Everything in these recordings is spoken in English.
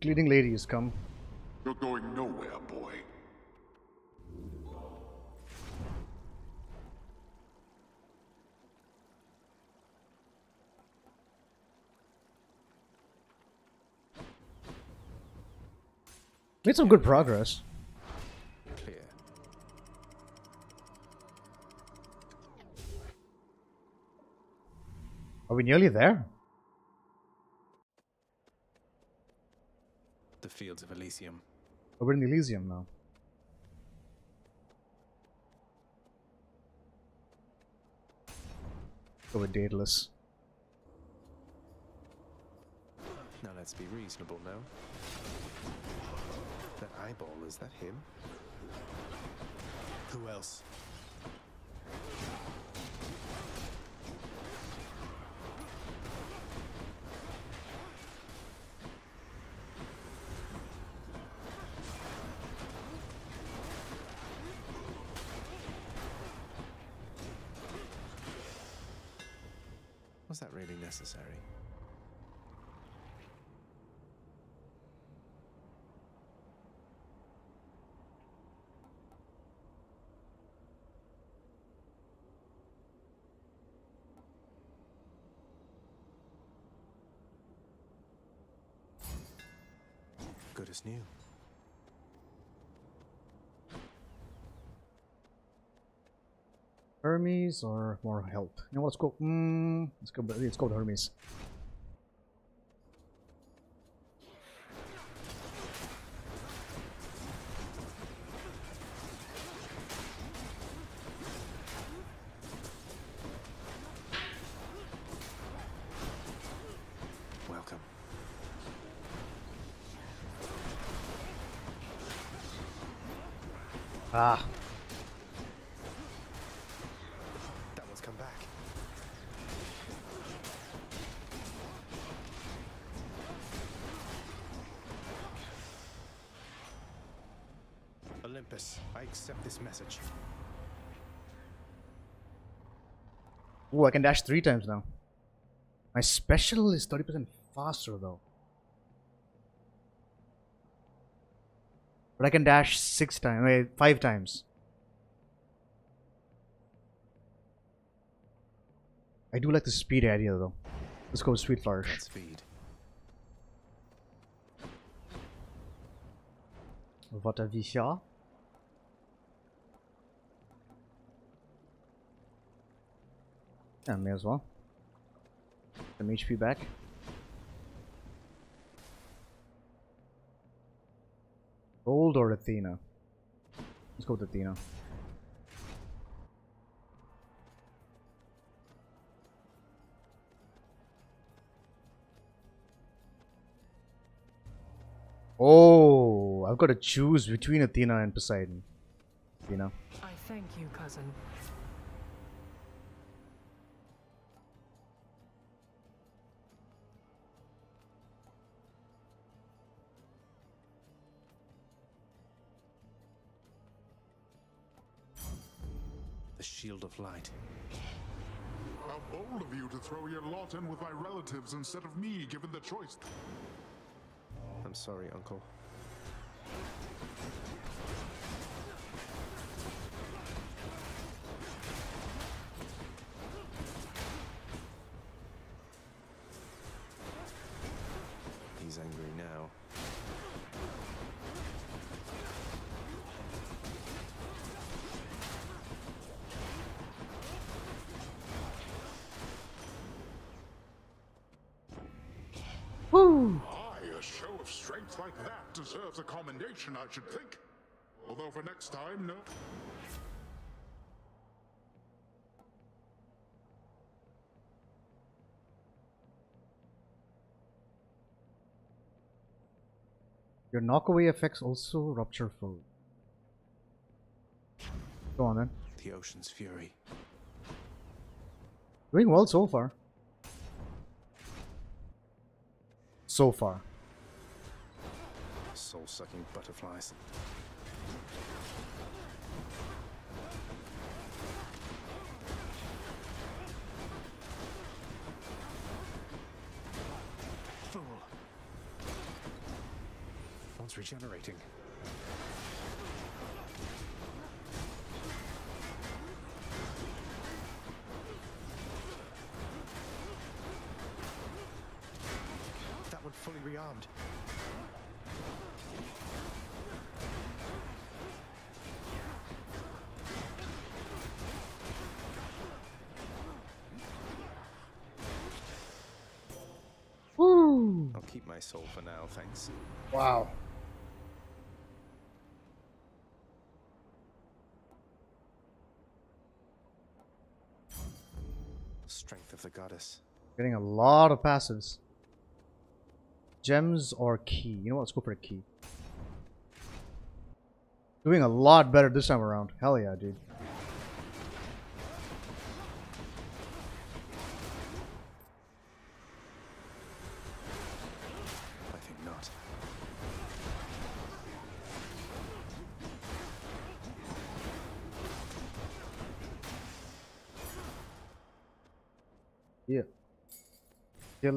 cleaning lady has come. You're going nowhere, boy. Made some good progress. Clear. Are we nearly there? Fields of Elysium. Oh, we're in Elysium now. Go with Daedalus. Now let's be reasonable now. That eyeball, is that him? Who else? Necessary? Good as new. Hermes or more help? You know let's go. Mm, let's go. Let's go with Hermes. Welcome. Ah, That one's come back. Olympus, I accept this message. oh, I can dash three times now. My special is 30% faster though. But I can dash six times, wait, five times. I do like the speed idea though. Let's go with Sweet Flourish. Speed. What have we here? Yeah, may as well. Some HP back. Gold or Athena? Let's go with Athena. Oh, I've got to choose between Athena and Poseidon. Athena. I thank you, cousin. The shield of light. How bold of you to throw your lot in with my relatives instead of me, given the choice. I'm sorry, Uncle. Strength like that deserves a commendation, I should think. Although for next time, no. Your knockaway effects also rupture foe. Go on then. The ocean's fury. Doing well so far. So far. Soul sucking butterflies. Fool. one's regenerating. That one fully rearmed. Keep my soul for now, thanks. Wow. Strength of the goddess. Getting a lot of passives. Gems or key? You know what? Let's go for a key. Doing a lot better this time around. Hell yeah, dude.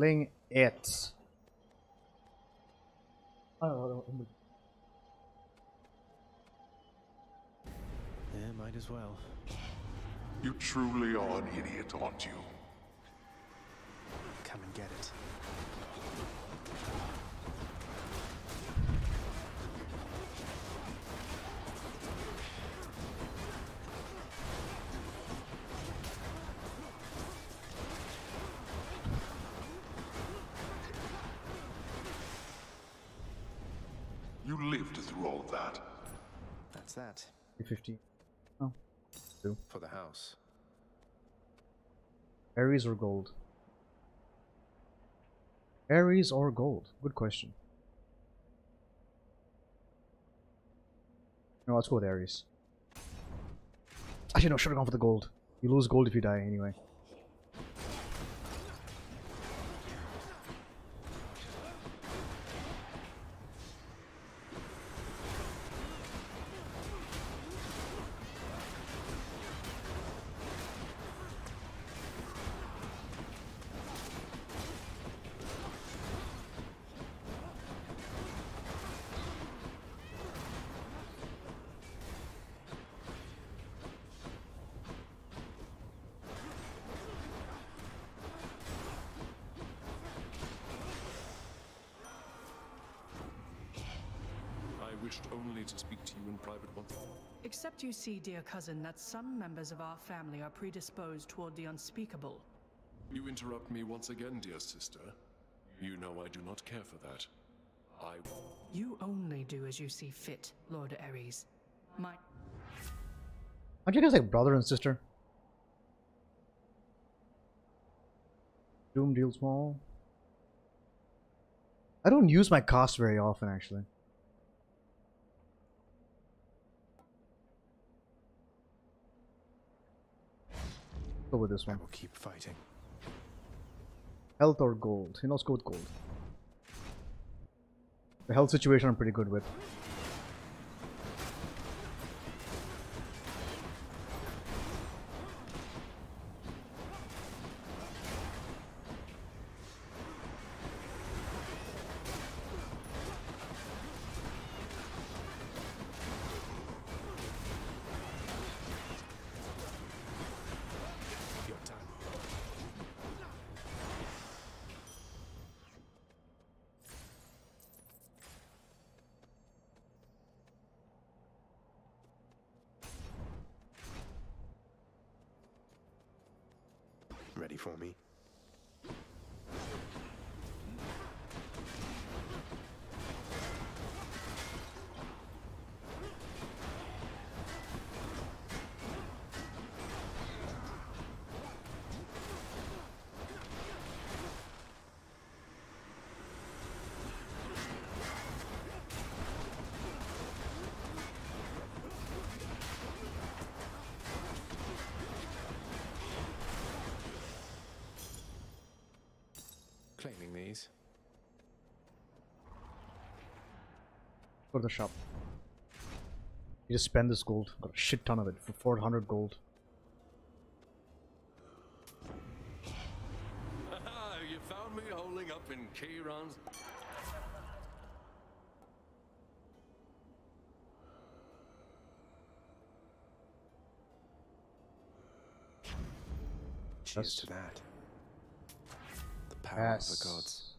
Killing it. Oh, Yeah, might as well. You truly are an idiot, aren't you? Come and get it. That. 50. For the house. Ares or gold? Ares or gold? Good question. No, let's go with Ares. Actually, no, should have gone for the gold. You lose gold if you die anyway. Except you see, dear cousin, that some members of our family are predisposed toward the unspeakable. You interrupt me once again, dear sister. You know I do not care for that. I. You only do as you see fit, Lord Ares. My Aren't you guys like brother and sister? Doom deal small. I don't use my cost very often, actually. Go with this one. will keep fighting. Health or gold? You know, let's go with gold. The health situation I'm pretty good with. the shop. You just spend this gold. Got a shit ton of it for 400 gold. you found me holding up in Charon's... Cheers to that. The power yes. of the gods.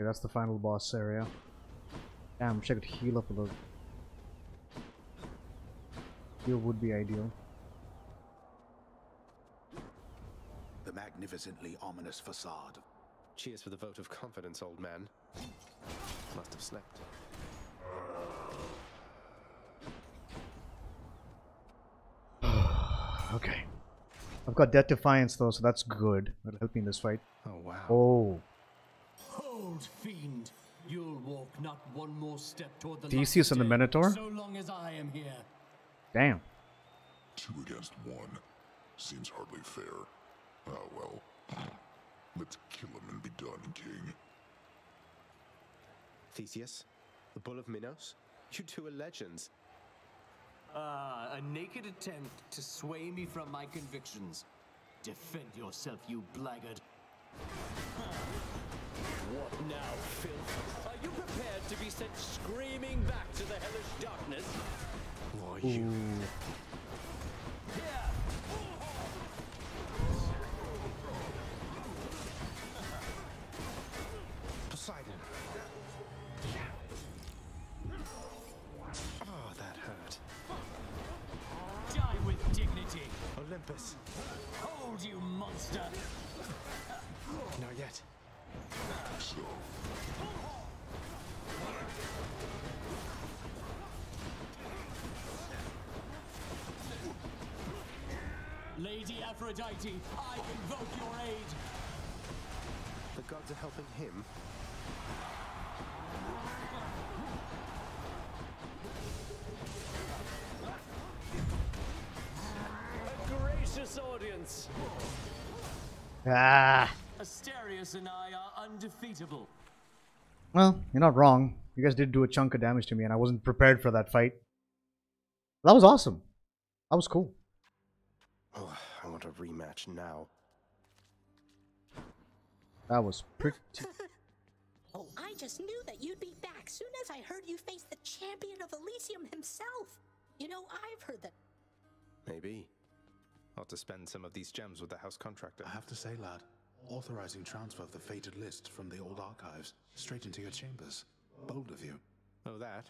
Okay, that's the final boss area. Damn, wish I could heal up a little. Heal would be ideal. The magnificently ominous facade. Cheers for the vote of confidence, old man. Must have slept. Okay. I've got Death Defiance though, so that's good. That'll help me in this fight. Oh wow. Oh. Hold, fiend! You'll walk not one more step toward the Theseus and the Minotaur? So long as I am here. Damn. Two against one. Seems hardly fair. Ah, well. Let's kill him and be done, King. Theseus, the Bull of Minos. You two are legends. Ah, a naked attempt to sway me from my convictions. Defend yourself, you blackguard. What now, filth? Are you prepared to be sent screaming back to the hellish darkness? Why you? Poseidon. Oh, that hurt. Die with dignity! Olympus. Hold, you monster! Not yet. So, Lady Aphrodite, I invoke your aid! The gods are helping him. A gracious audience! Ah. Asterius and I are undefeatable. Well, you're not wrong. You guys did do a chunk of damage to me, and I wasn't prepared for that fight. That was awesome. That was cool. Oh, I want a rematch now. That was pretty. Oh, I just knew that you'd be back soon as I heard you face the champion of Elysium himself. You know, I've heard that. Maybe. i ought to spend some of these gems with the house contractor. I have to say, lad, authorizing transfer of the fated list from the old archives straight into your chambers. Bold of you. Oh, that?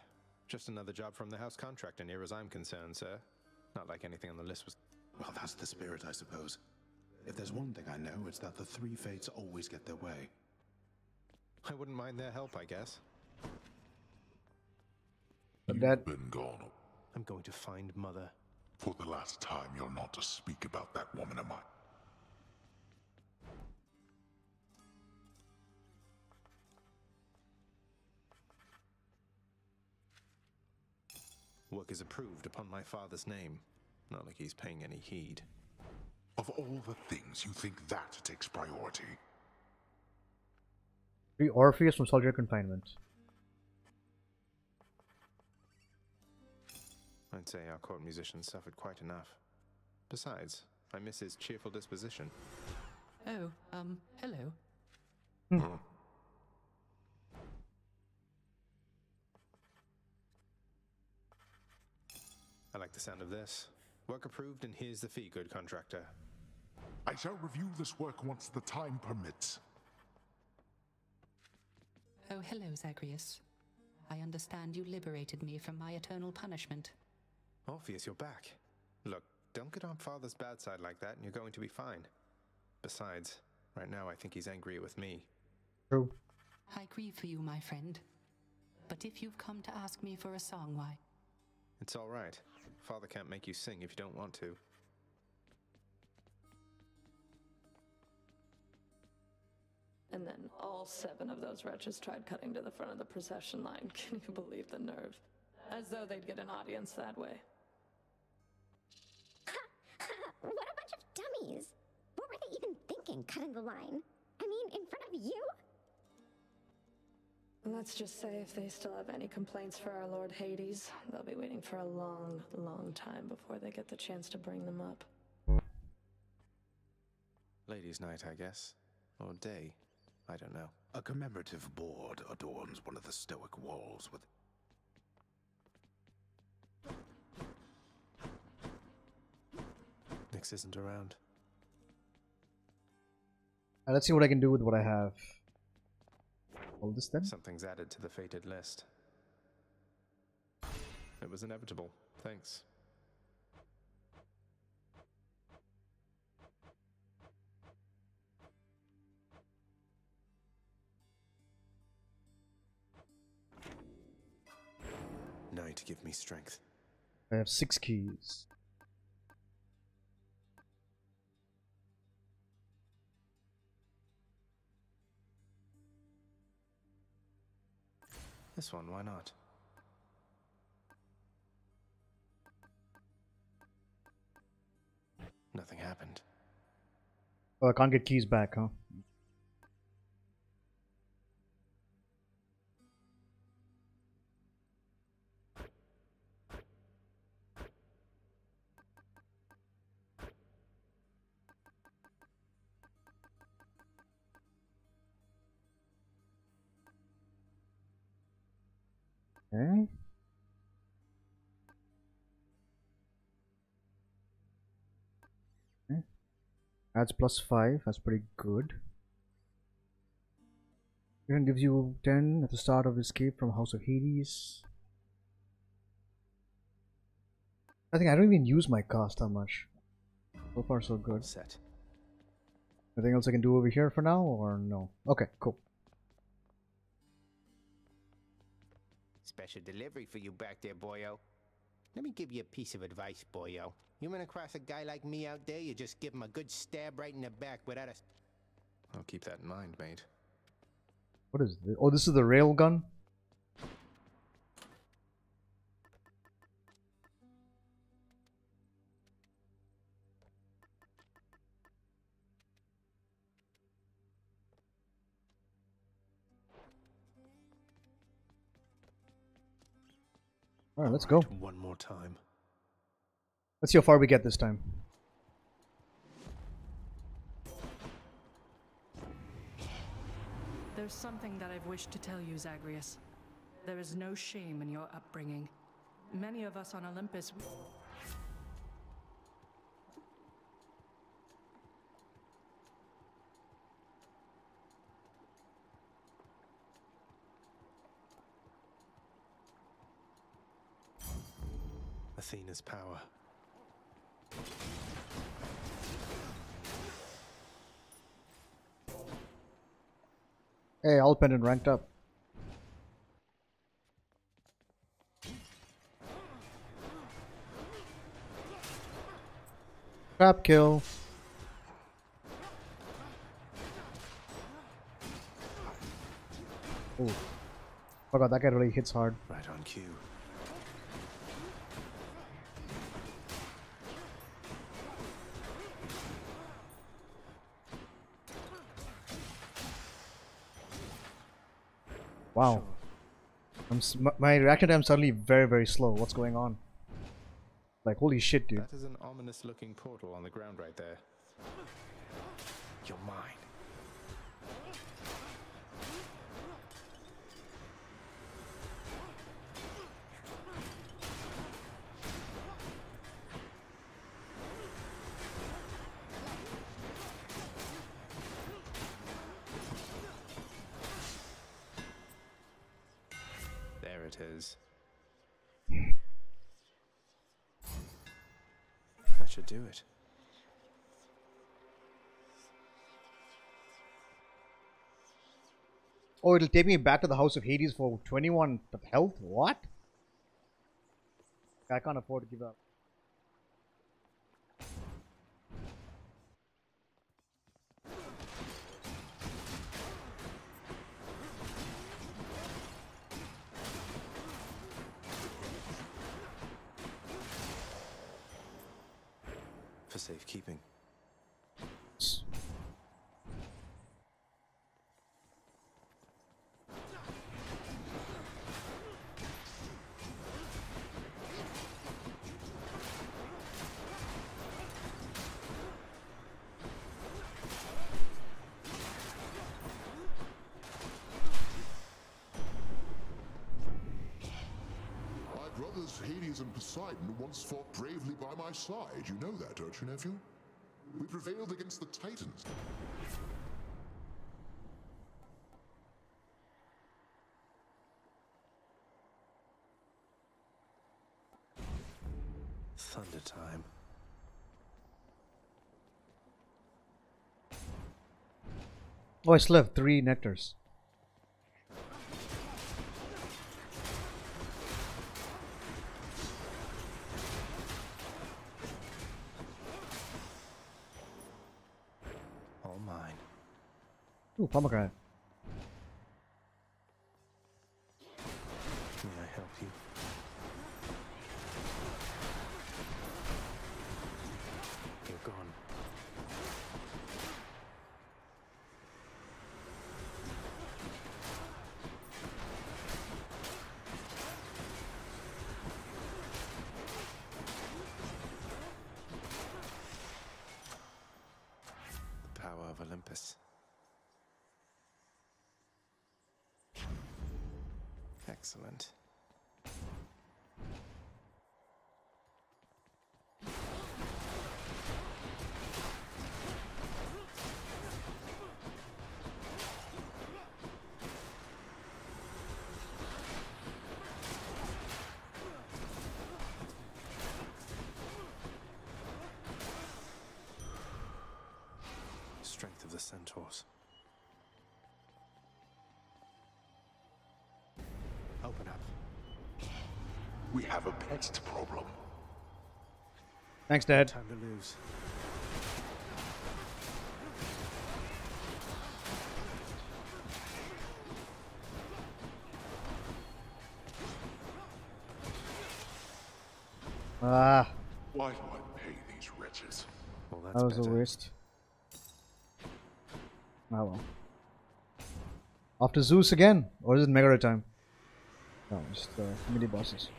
Just another job from the house contractor, near as I'm concerned, sir. Not like anything on the list was. Well, that's the spirit, I suppose. If there's one thing I know, it's that the three fates always get their way. I wouldn't mind their help, I guess. you've that- been gone. I'm going to find Mother. For the last time, you're not to speak about that woman of mine. Work is approved upon my father's name. Not like he's paying any heed. Of all the things, you think that takes priority? Free Orpheus from soldier confinement. I'd say our court musician suffered quite enough. Besides, I miss his cheerful disposition. Oh, um, hello. I like the sound of this. Work approved, and here's the fee, good contractor. I shall review this work once the time permits. Oh, hello, Zagreus. I understand you liberated me from my eternal punishment. Orpheus, you're back. Look, don't get on father's bad side like that, and you're going to be fine. Besides, right now I think he's angry with me. True. I grieve for you, my friend. But if you've come to ask me for a song, why? It's all right. Father can't make you sing if you don't want to. And then all seven of those wretches tried cutting to the front of the procession line. Can you believe the nerve? As though they'd get an audience that way. Ha! what a bunch of dummies! What were they even thinking, cutting the line? I mean, in front of you? Let's just say if they still have any complaints for our Lord Hades, they'll be waiting for a long, long time before they get the chance to bring them up. Ladies' night, I guess. Or day. I don't know. A commemorative board adorns one of the stoic walls with Nyx isn't around. Let's see what I can do with what I have. Hold this then. Something's added to the fated list. It was inevitable. Thanks. Night, give me strength. I have six keys. This one, why not? Nothing happened. Oh, I can't get keys back, huh? Okay. Okay. Adds plus 5, that's pretty good. Even gives you 10 at the start of Escape from House of Hades. I think I don't even use my cast that much. So far so good. Set. Anything else I can do over here for now or no? Okay, cool. Special delivery for you back there, boyo. Let me give you a piece of advice, boyo. You run across a guy like me out there, you just give him a good stab right in the back without a... I'll keep that in mind, mate. What is this? Oh, this is the rail gun? Alright, let's go. One more time. Let's see how far we get this time. There's something that I've wished to tell you, Zagreus. There is no shame in your upbringing. Many of us on Olympus. Athena's power. Hey, owl pendant ranked up. Trap kill. Oh. Oh god, that guy really hits hard. Right on cue. Wow. I'm s- my- my reaction time suddenly very very slow. What's going on? Like holy shit, dude. That is an ominous looking portal on the ground right there. You're mine. It is. That should do it. Oh, it'll take me back to the House of Hades for 21 of health? What? I can't afford to give up. Bravely by my side. You know that, don't you, nephew? We prevailed against the Titans. Thunder time. Oh, I still have three nectars. Pomegranate. May I help you? You're gone. The power of Olympus. Excellent. Open up. We have a pest problem. Thanks, Dad. Time to lose. Ah, Why do I pay these wretches? Well, that was a waste. Ah well. After Zeus again, or is it Megara time? No, just uh, mini bosses.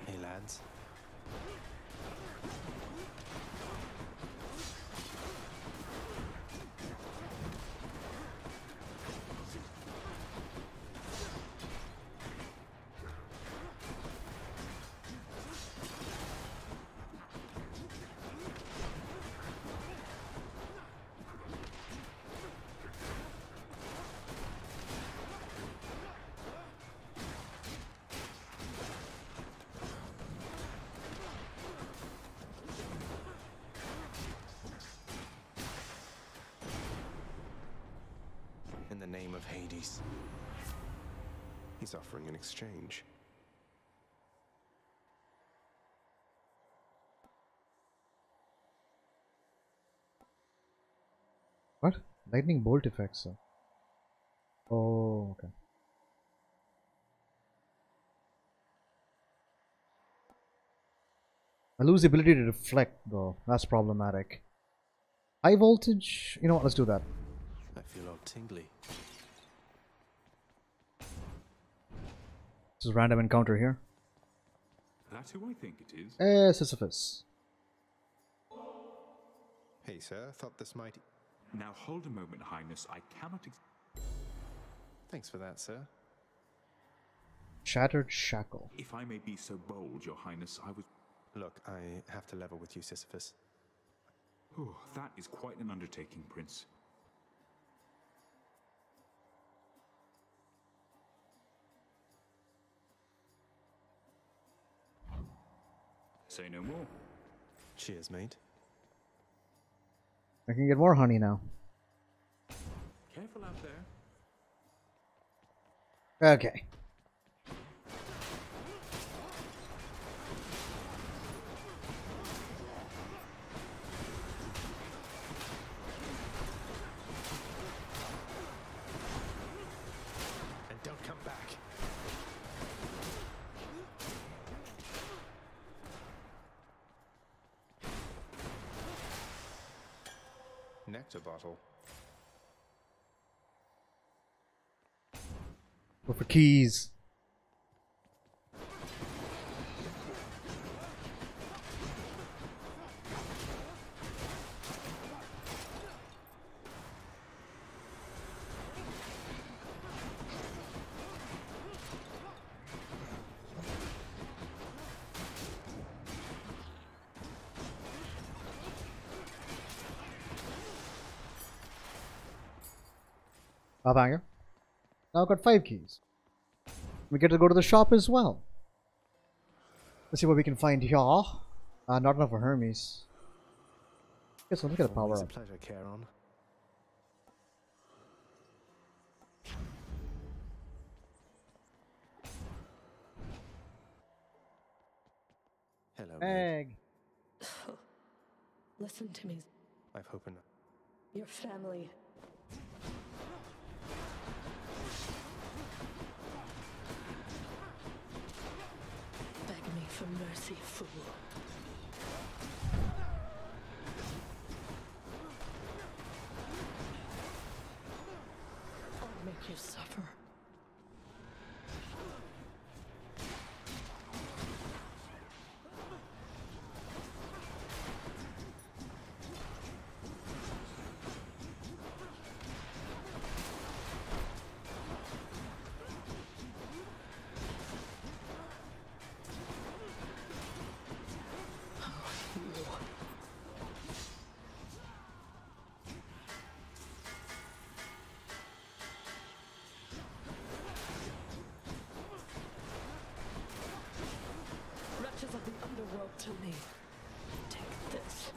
In the name of Hades. He's offering an exchange. What? Lightning bolt effects. Sir. Oh, okay. I lose the ability to reflect though. That's problematic. High voltage. You know what? Let's do that. I feel all tingly. This is a random encounter here. That who I think it is? Eh, Sisyphus. Hey, sir, thought this might. Now hold a moment, Highness. I cannot. Ex- Thanks for that, sir. Shattered shackle. if I may be so bold, Your Highness, I was. Look, I have to level with you, Sisyphus. Oh, that is quite an undertaking, Prince. Say no more. Cheers, mate. I can get more honey now. Careful out there. Okay. Nectar bottle. Go for keys. Ah, thank. Now I've got five keys. We get to go to the shop as well. Let's see what we can find here. Uh, not enough for Hermes. Guess we'll look at the power Always a up. pleasure, Charon. Hello, Meg. Meg. Listen to me. I've hoping. Your family. For mercy, fool. I'll make you suffer. To me. Take this.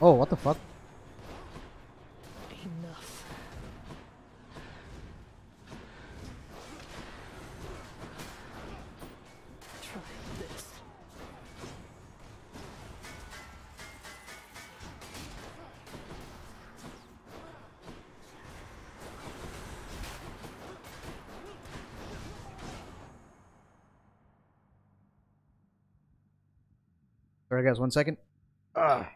Oh, what the fuck? Sorry, guys, one second. Ah.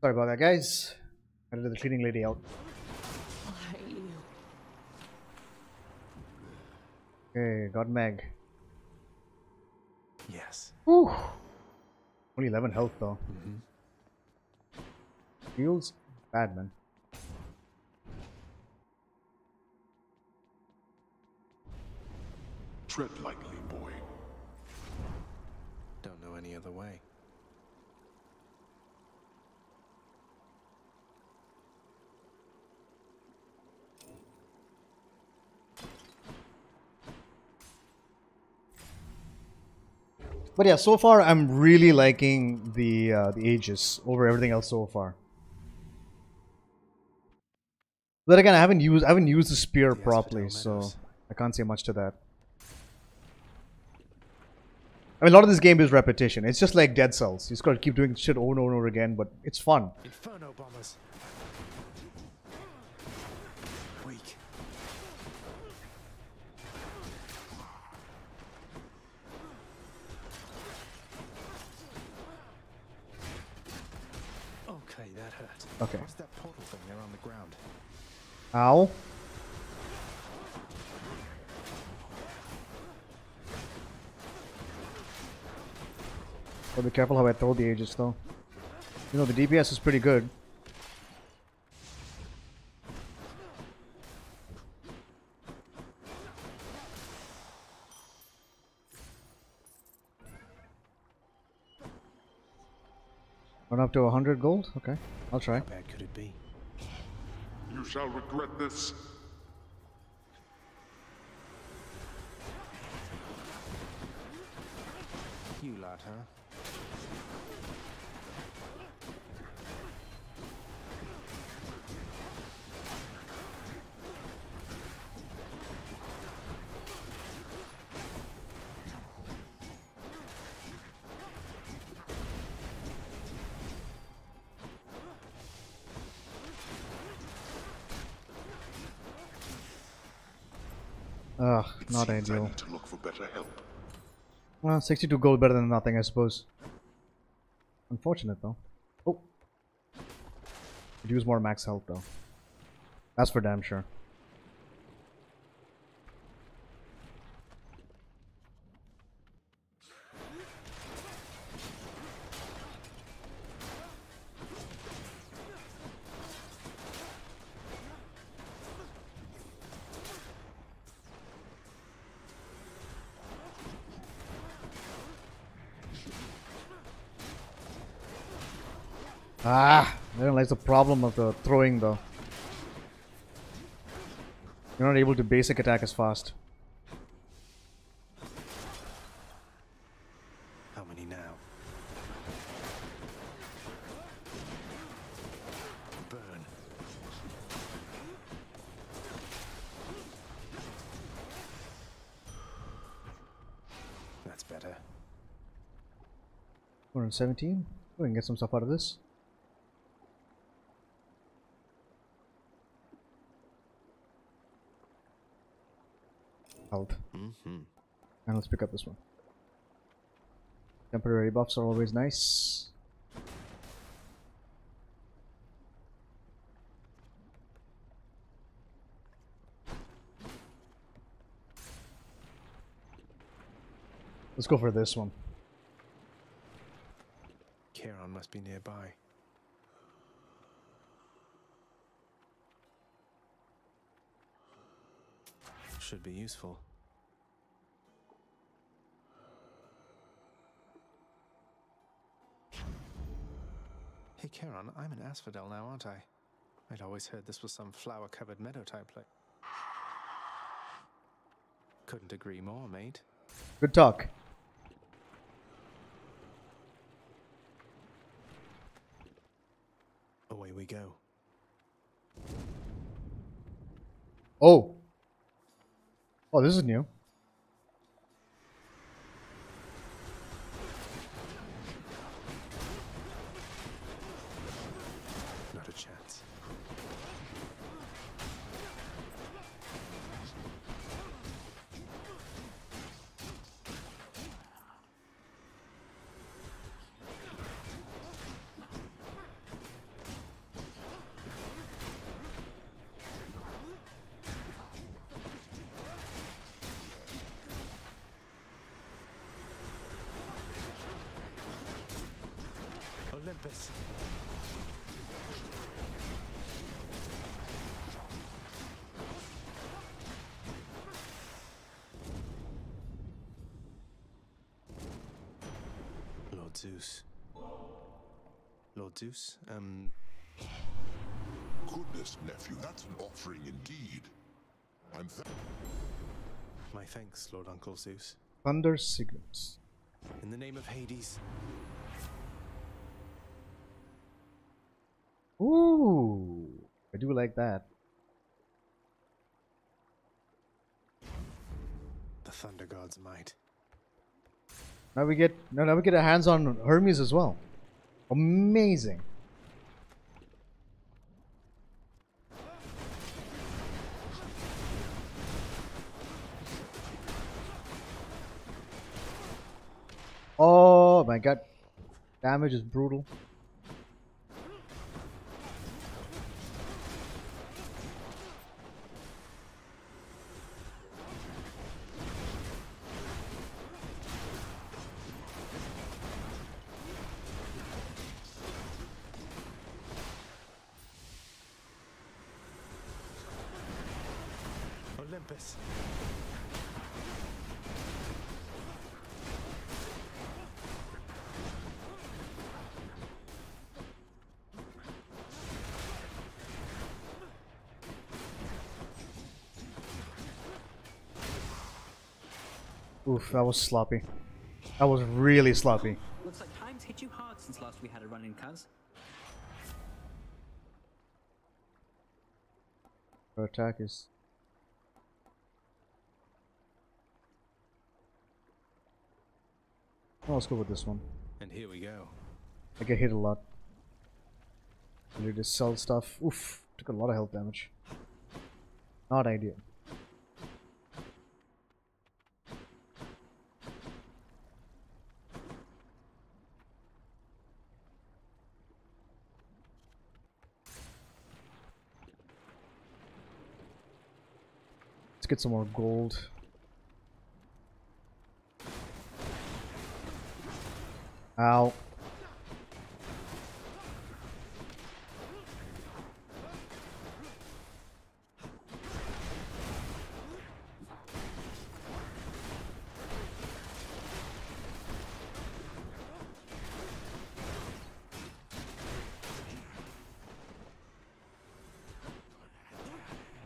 Sorry about that, guys. Gotta let the cleaning lady out. Okay, got Meg. Yes. Whew. Only 11 health though. Mhm. Feels bad, man. Tread lightly, boy. Don't know any other way. But yeah, so far I'm really liking the uh, the Aegis over everything else so far. But again, I haven't used I haven't used the spear properly, so I can't say much to that. I mean, a lot of this game is repetition. It's just like Dead Cells. You just gotta keep doing shit over and over again, but it's fun. Inferno bombers. Okay. What's that portal thing there on the ground? Ow. Gotta be careful how I throw the Aegis though. You know, the DPS is pretty good. Run up to 100 gold? Okay, I'll try. How bad could it be? You shall regret this. You lot, huh? Ugh, It not I ideal. need to look for better help. Well, 62 gold better than nothing, I suppose. Unfortunate, though. Oh. Could use more max health, though. That's for damn sure. Ah, therein lies the problem of the throwing though. You're not able to basic attack as fast. How many now? Burn. That's better. 117. We can get some stuff out of this. Health. Mm-hmm. And let's pick up this one. Temporary buffs are always nice. Let's go for this one. Charon must be nearby. Should be useful. Hey, Charon, I'm an Asphodel now, aren't I? I'd always heard this was some flower-covered meadow type place. Couldn't agree more, mate. Good talk. Away we go. Oh. Oh, this is new. Not a chance. Olympus. Lord Zeus. Lord Zeus, um, Goodness, nephew, that's an offering indeed. I'm th- my thanks, Lord Uncle Zeus. Thunder signals. In the name of Hades, Do like that. the thunder god's might. Now we get now, now we get our hands on Hermes as well. Amazing. Oh my god. Damage is brutal. Oof, that was sloppy. That was really sloppy. Looks like time's hit you hard since last we had a run in, Kaz. Her attack is Oh, let's go with this one. And here we go. I get hit a lot. I need to sell stuff. Oof, took a lot of health damage. Not ideal. Get some more gold. Ow.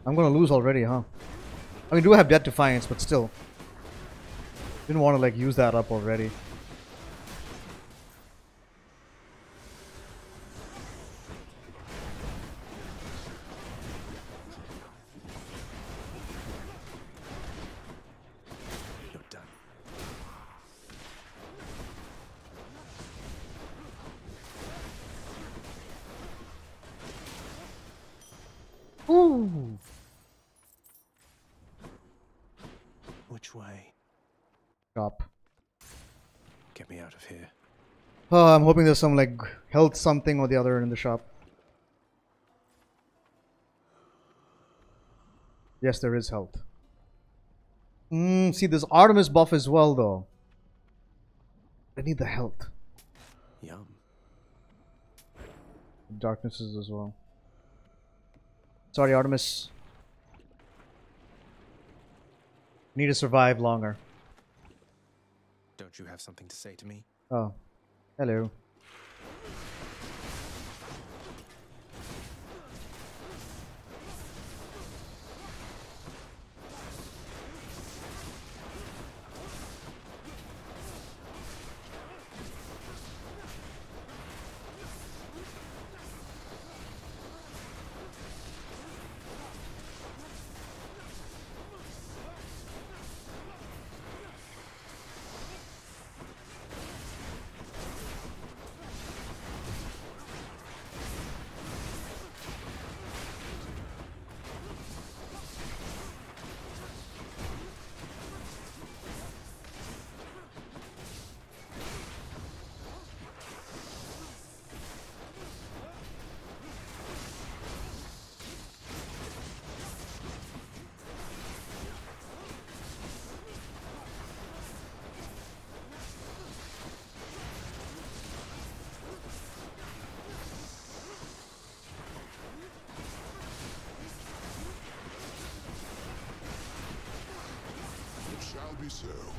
I'm gonna lose already, huh? I mean, do have Death Defiance, but still. Didn't want to like use that up already. I'm hoping there's some like health something or the other in the shop. Yes, there is health. Mm, see, there's Artemis buff as well, though. I need the health. Yum. Darknesses as well. Sorry, Artemis. Need to survive longer. Don't you have something to say to me? Oh. Hello. So.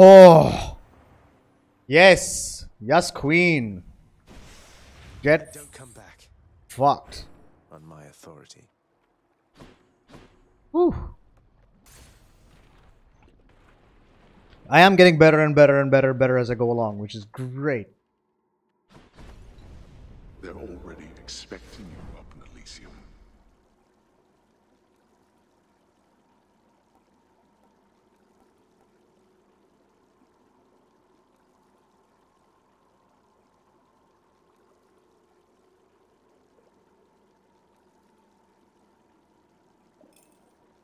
Oh. Yes. Yes, queen. Get Don't come back. fucked. On my authority. Whew. I am getting better and better and better and better as I go along, which is great. They're already expecting you up in Elysium.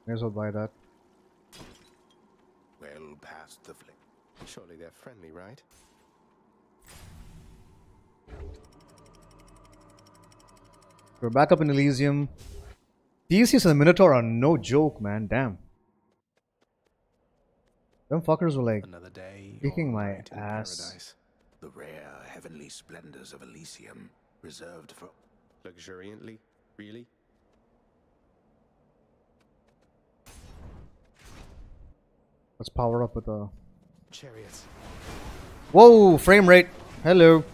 May as well buy that. Well past the flick. Surely they're friendly, right? We're back up in Elysium. Theseus and the Minotaur are no joke, man. Damn. Them fuckers were like Another day. kicking my right ass. Paradise. The rare heavenly splendors of Elysium, reserved for Luxuriantly? Really? Let's power up with the. Chariots. Whoa! Frame rate. Hello.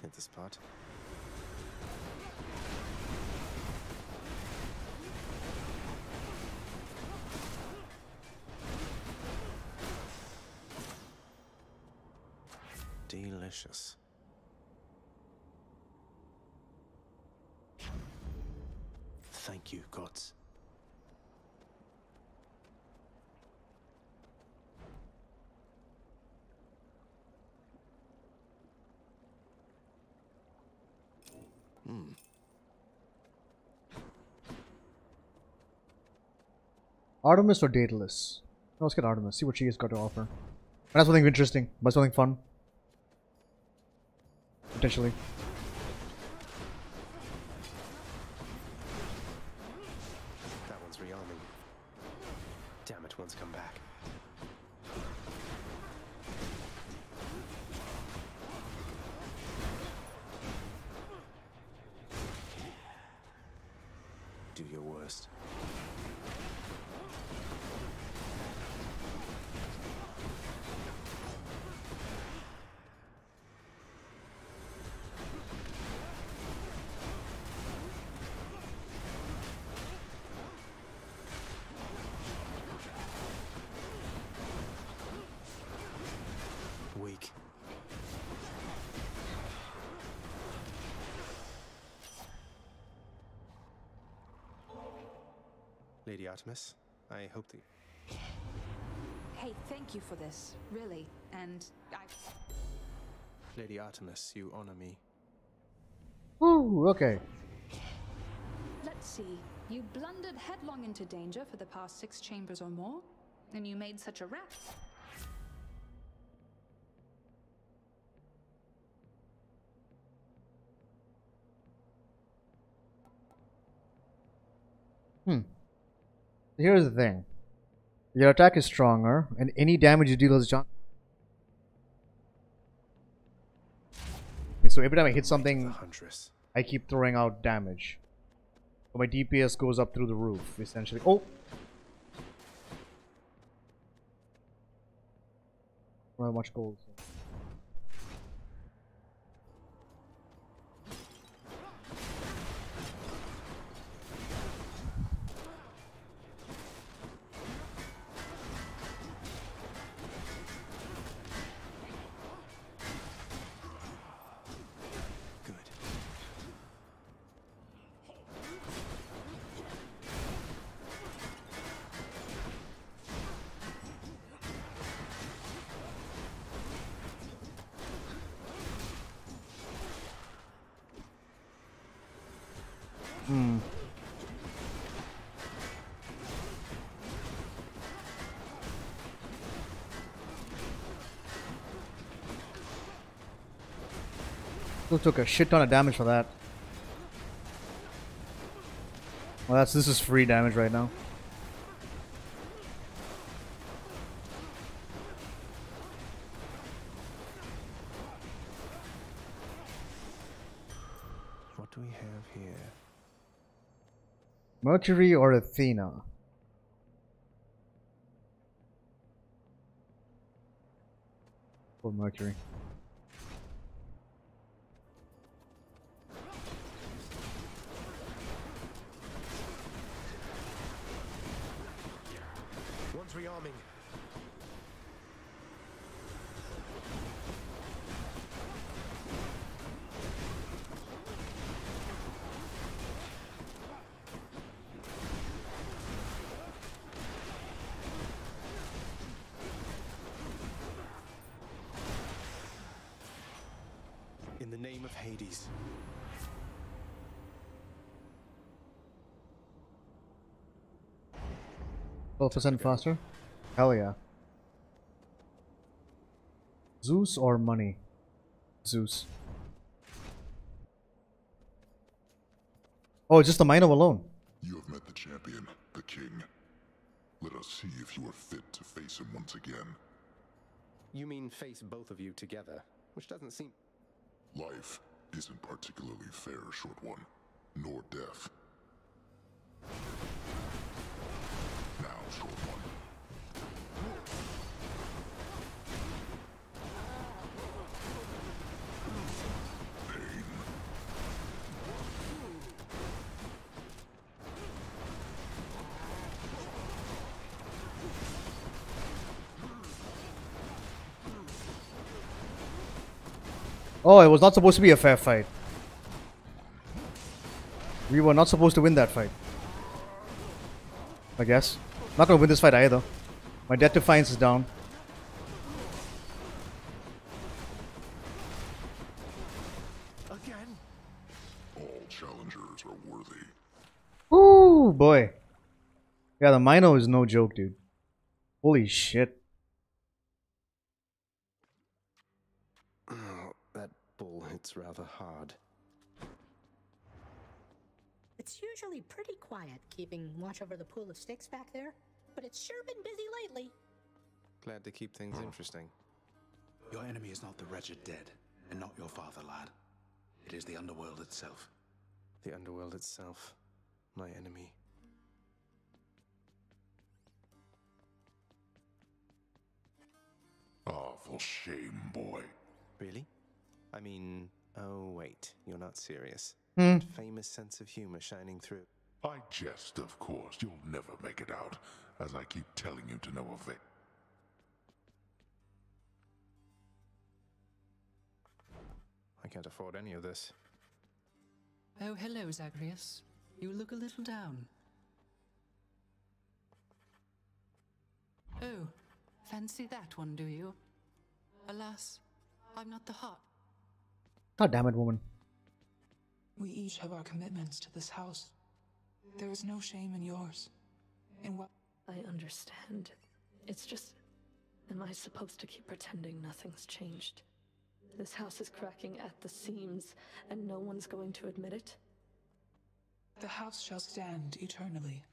Hit the spot. Delicious. Hmm. Artemis or Daedalus? No, let's get Artemis. See what she has got to offer. That's something interesting. But something fun. Potentially. Damn one's come back. Lady Artemis, I hope that. Hey, thank you for this, really. And I. Lady Artemis, you honor me. Ooh, okay. Let's see. You blundered headlong into danger for the past six chambers or more, and you made such a rap. Here's the thing. Your attack is stronger, and any damage you deal is chance. So every time I hit something, I keep throwing out damage. So my DPS goes up through the roof, essentially. Oh! Well, much gold. Good. Hmm. Still took a shit ton of damage for that. Well, that's this is free damage right now. Mercury or Athena? For Mercury. 12% faster? Hell yeah. Zeus or money? Zeus. Oh, just the Mino alone. You have met the champion, the king. Let us see if you are fit to face him once again. You mean face both of you together, which doesn't seem... Life isn't particularly fair, short one. Nor death. Oh, it was not supposed to be a fair fight. We were not supposed to win that fight. I guess. Not gonna win this fight either. My Death Defiance is down. Again? All challengers are worthy. Ooh, boy. Yeah, the Mino is no joke, dude. Holy shit. Oh, that bull hits rather hard. It's usually pretty quiet keeping watch over the pool of Styx back there, but it's sure been busy lately. Glad to keep things hmm. interesting. Your enemy is not the wretched dead, and not your father, lad. It is the underworld itself. The underworld itself, my enemy. Ah, Awful shame, boy. Really? I mean, oh wait, you're not serious. Hmm. Famous sense of humor shining through. I jest, of course. You'll never make it out, as I keep telling you to no avail. I can't afford any of this. Oh, hello, Zagreus. You look a little down. Oh, fancy that one, do you? Alas, I'm not the heart. God damn it, woman. We each have our commitments to this house. There is no shame in yours. In what I understand. It's just. Am I supposed to keep pretending nothing's changed? This house is cracking at the seams, and no one's going to admit it? the house shall stand eternally,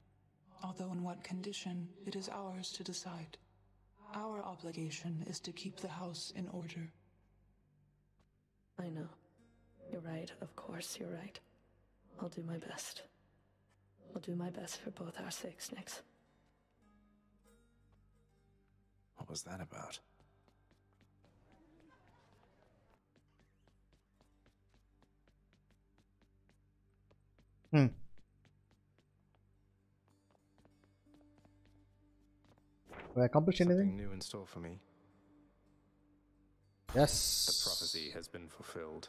although in what condition it is ours to decide. Our obligation is to keep the house in order. I know. You're right, of course, you're right. I'll do my best. I'll do my best for both our sakes, Nyx. What was that about? Hmm. Have I accomplished anything? New in store for me. Yes. The prophecy has been fulfilled.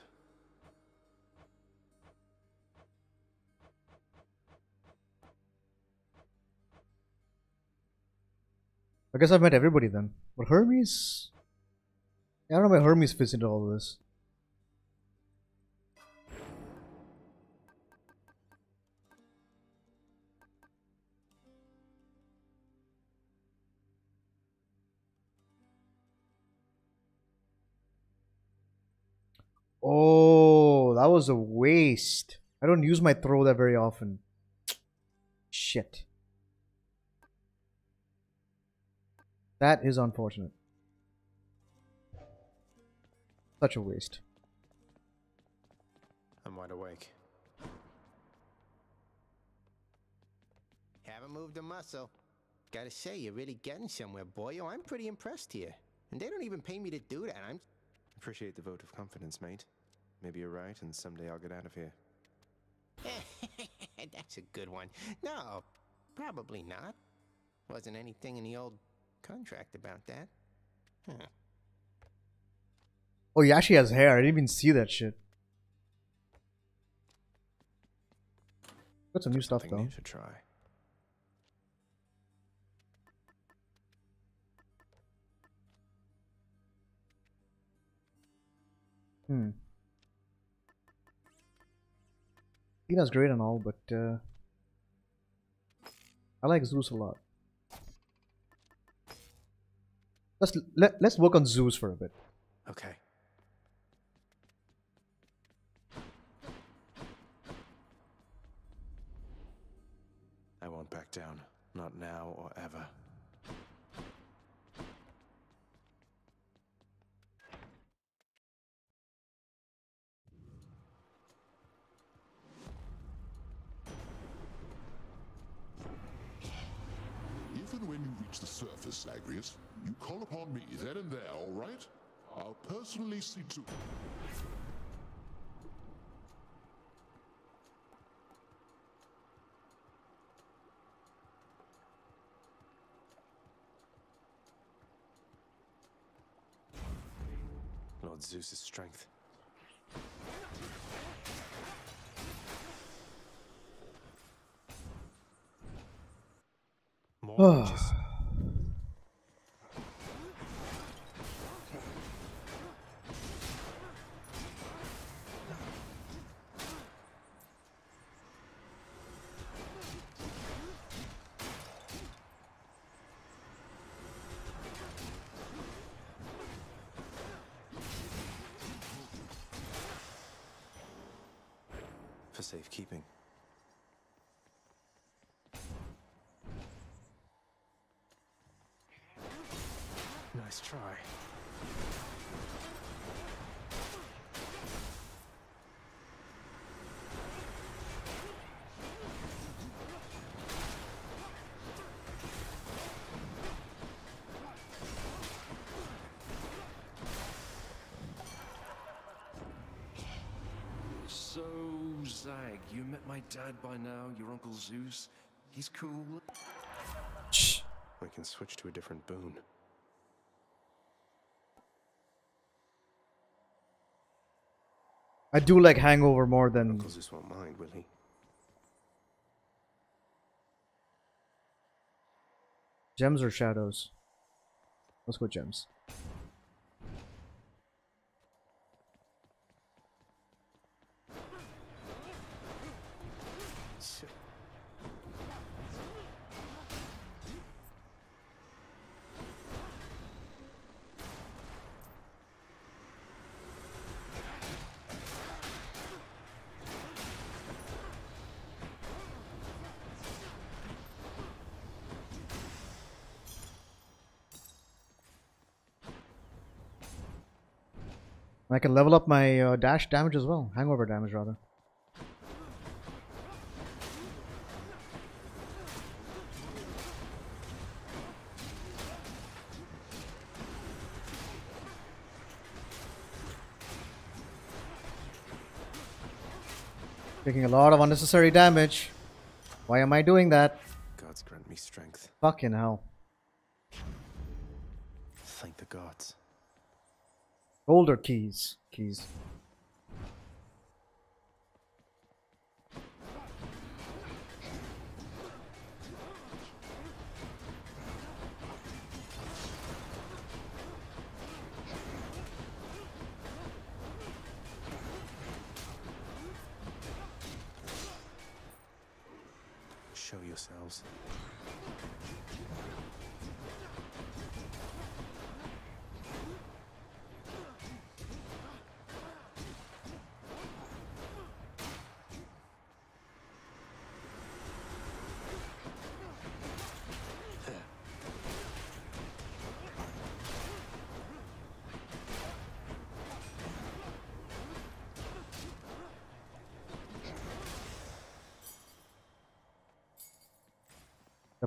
I guess I've met everybody then. But Hermes? I don't know where Hermes fits into all this. Oh, that was a waste. I don't use my throw that very often. Shit. That is unfortunate. Such a waste. I'm wide awake. Haven't moved a muscle. Gotta say, you're really getting somewhere, boyo. I'm pretty impressed here. And they don't even pay me to do that. I'm. Appreciate the vote of confidence, mate. Maybe you're right, and someday I'll get out of here. That's a good one. No, probably not. Wasn't anything in the old contract about that. Huh. Oh, he actually has hair. I didn't even see that shit. Got some new stuff Something though. new to try. Hmm. Tina's great and all, but uh, I like Zeus a lot. Let's let, let's work on Zeus for a bit. Okay. I won't back down. Not now or ever. reach the surface, Zagreus, you call upon me then and there, all right? I'll personally see to... Lord Zeus's strength. More ah. So, Zag, you met my dad by now, your Uncle Zeus. He's cool. I can switch to a different boon. I do like Hangover more than Uncle Zeus won't mind, will he? gems or shadows. Let's go gems. I can level up my uh, dash damage as well. Hangover damage, rather. Taking a lot of unnecessary damage. Why am I doing that? Gods grant me strength. Fucking hell. Thank the gods. Older keys. Keys. Show yourselves.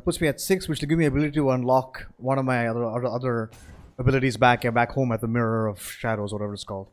Puts me at six, which will give me ability to unlock one of my other other, other abilities back back home at the Mirror of Shadows, whatever it's called.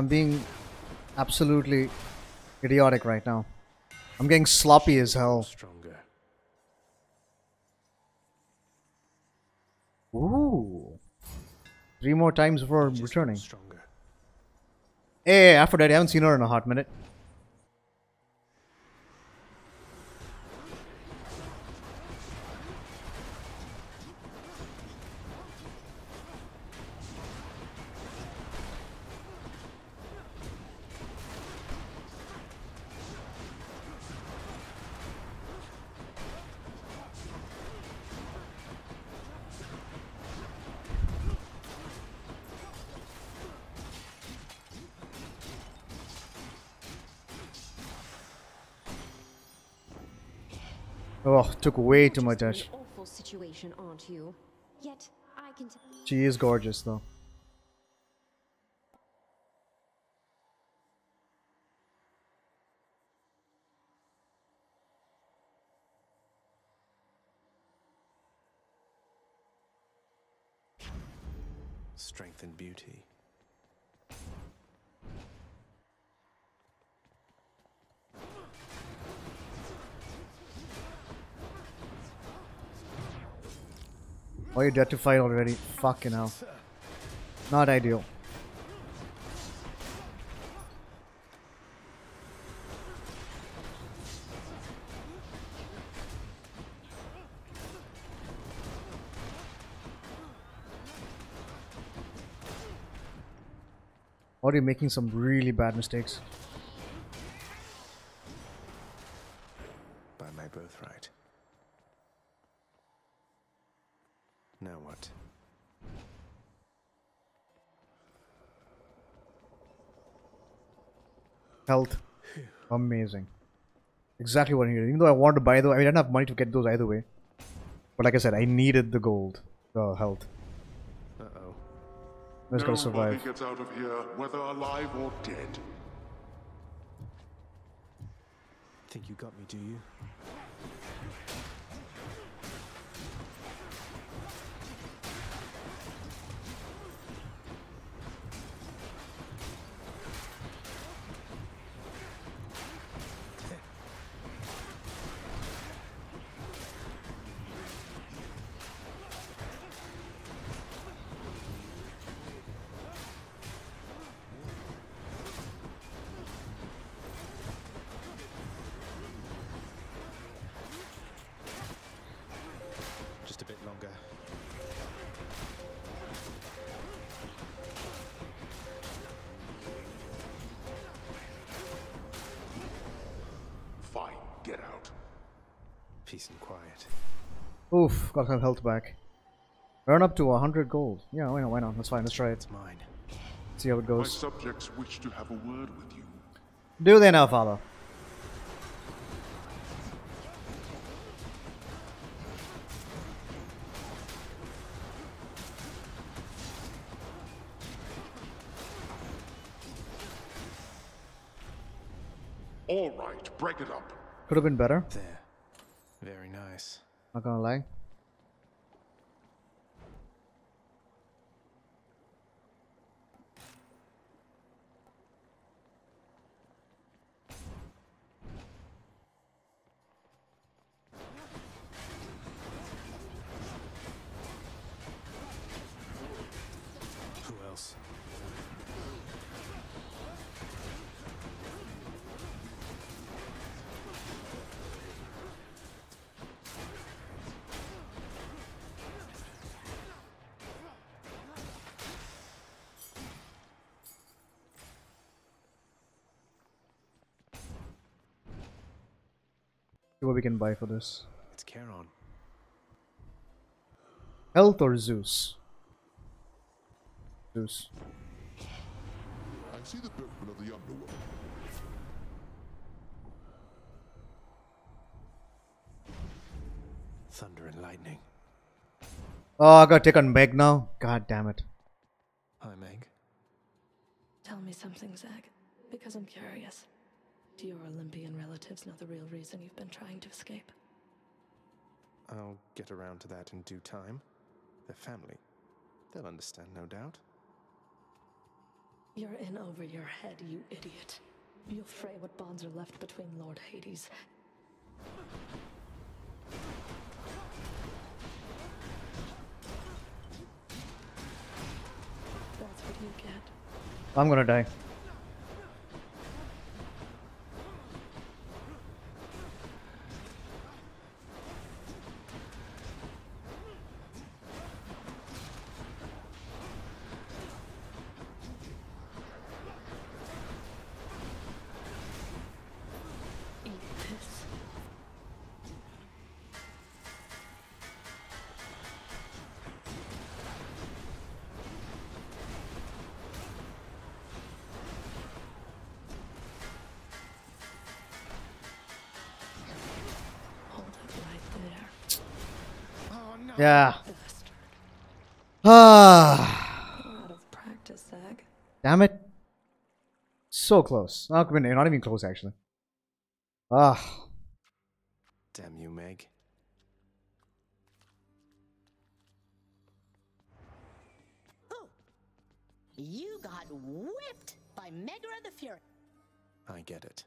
I'm being absolutely idiotic right now. I'm getting sloppy as hell. Stronger. Ooh. Three more times before returning. Stronger. Hey, Aphrodite, I haven't seen her in a hot minute. Took way too much damage. Awful situation, aren't you? Yet I can. T- She is gorgeous, though. Oh, you're dead to fight already. Fucking hell. Not ideal. Already making some really bad mistakes. By my birthright. Now what? Health. Amazing. Exactly what I needed. Even though I wanted to buy those, I mean, I didn't have money to get those either way. But like I said, I needed the gold, the health. Uh-oh. I just gotta survive. Nobody gets out of here, whether alive or dead. Think you got me, do you? Oof, got some health back. Earn up to 100 gold. Yeah, why not? Why not? That's fine. Let's try it. Mine. See how it My goes. subjects wish to have a word with you. Do they now, father? All right, break it up. Could have been better. There. Very nice. Not gonna lie. What we can buy for this. It's Charon. Health or Zeus? Zeus. I see the boatman of the underworld. Thunder and lightning. Oh, I gotta take on Meg now. God damn it. Hi, Meg. Tell me something, Zag, because I'm curious. Do your Olympian relatives know the real reason you've been trying to escape? I'll get around to that in due time. They're family. They'll understand, no doubt. You're in over your head, you idiot. You'll fray what bonds are left between Lord Hades. That's what you get. I'm gonna die. Yeah. Bastard. Ah. Out of practice, Zag. Damn it. So close. Not even, not even close, actually. Ah. Damn you, Meg. Oh, You got whipped by Megaera the Fury. I get it.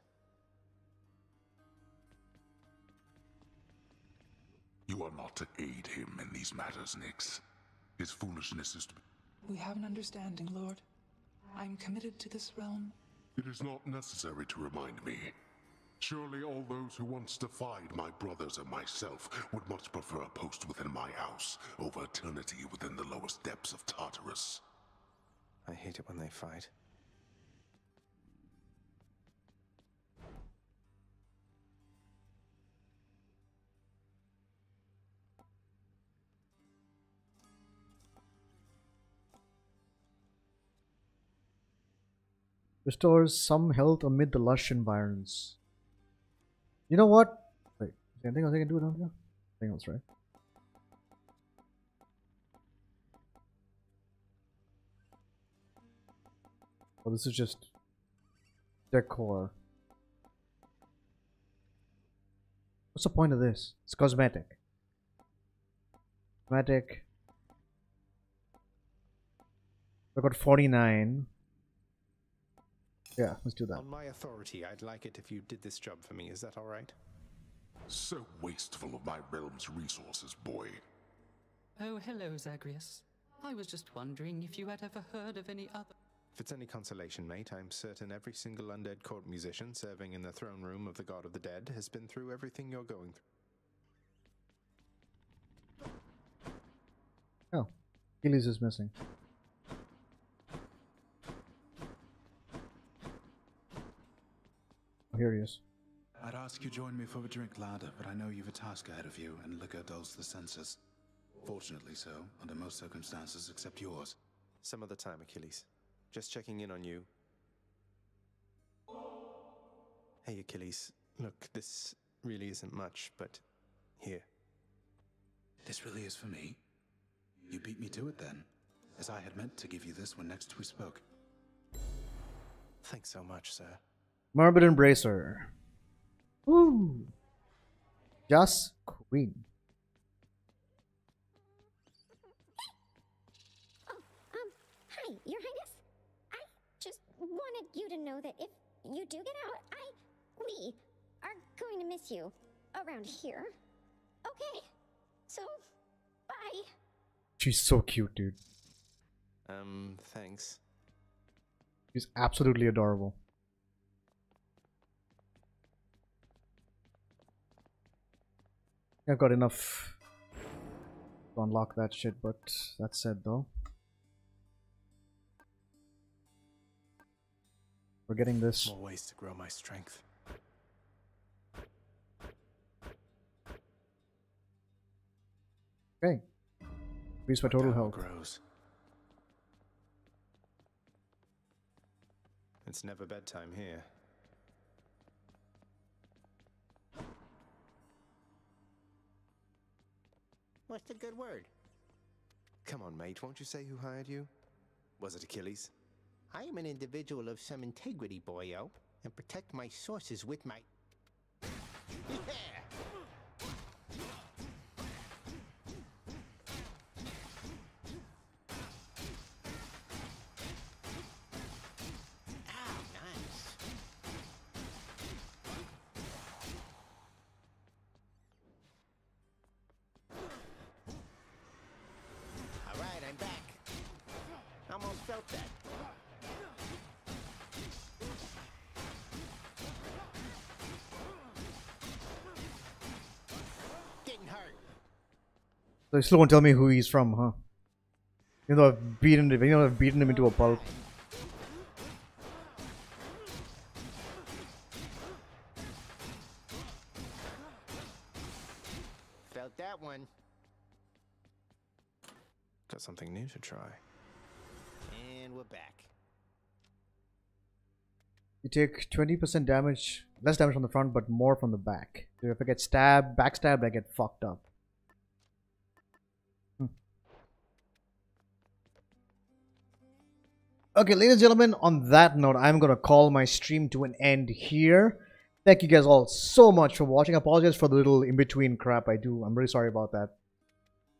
You are not to aid him in these matters, Nyx. His foolishness is to be. We have an understanding, Lord. I'm committed to this realm. It is not necessary to remind me. Surely all those who once defied my brothers and myself would much prefer a post within my house over eternity within the lowest depths of Tartarus. I hate it when they fight. Restores some health amid the lush environs. You know what? Wait, anything else I can do down here? Anything else, right? Oh, this is just decor. What's the point of this? It's cosmetic. Cosmetic. I got 49. Yeah, let's do that. On my authority, I'd like it if you did this job for me. Is that all right? So wasteful of my realm's resources, boy. Oh, hello, Zagreus. I was just wondering if you had ever heard of any other. If it's any consolation, mate, I'm certain every single undead court musician serving in the throne room of the God of the Dead has been through everything you're going through. Oh, Achilles is missing. Oh, here he is. I'd ask you join me for a drink, lad, but I know you've a task ahead of you, and liquor dulls the senses. Fortunately so, under most circumstances except yours. Some other time, Achilles. Just checking in on you. Hey, Achilles. Look, this really isn't much, but here. This really is for me? You beat me to it then, as I had meant to give you this when next we spoke. Thanks so much, sir. Morbid Embracer. Woo! Just Queen. Um, hi, Your Highness. I just wanted you to know that if you do get out, I, we, are going to miss you around here. Okay, so, bye. She's so cute, dude. Um, thanks. She's absolutely adorable. I've got enough to unlock that shit, but that said though. We're getting this. More ways to grow my strength. Okay. Increase my total health. Grows. It's never bedtime here. What's the good word? Come on, mate, won't you say who hired you? Was it Achilles? I am an individual of some integrity, boyo, and protect my sources with my. Ow, nice. All right, I'm back. Almost felt that. Getting hurt. So you still won't tell me who he's from, huh? Even though I've beaten him, even though I've beaten him into a pulp. Felt that one. Got something new to try. And we're back. You take 20% damage, less damage from the front, but more from the back. So if I get stabbed, backstabbed, I get fucked up. Okay, ladies and gentlemen, on that note, I'm going to call my stream to an end here. Thank you guys all so much for watching. I apologize for the little in-between crap I do. I'm really sorry about that.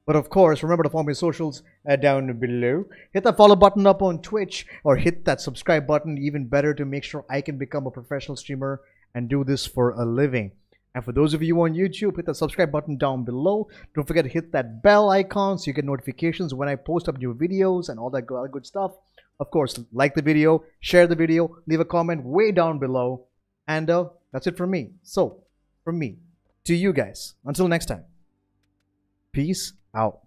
But of course, remember to follow my socials uh, down below. Hit that follow button up on Twitch or hit that subscribe button, even better, to make sure I can become a professional streamer and do this for a living. And for those of you on YouTube, hit the subscribe button down below. Don't forget to hit that bell icon so you get notifications when I post up new videos and all that good stuff. Of course, like the video, share the video, leave a comment way down below. And uh, that's it from me. So, from me to you guys, until next time, peace out.